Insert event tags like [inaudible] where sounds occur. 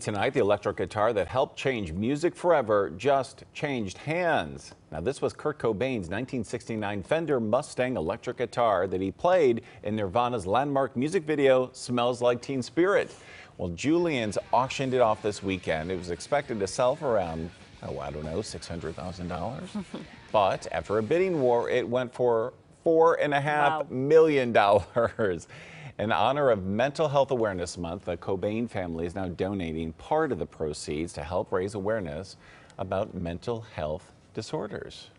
Tonight, the electric guitar that helped change music forever just changed hands. Now, this was Kurt Cobain's 1969 Fender Mustang electric guitar that he played in Nirvana's landmark music video, Smells Like Teen Spirit. Well, Julien's auctioned it off this weekend. It was expected to sell for around, oh, I don't know, $600,000. [laughs] but after a bidding war, it went for four and a half Wow. million dollars. [laughs] In honor of Mental Health Awareness Month, the Cobain family is now donating part of the proceeds to help raise awareness about mental health disorders.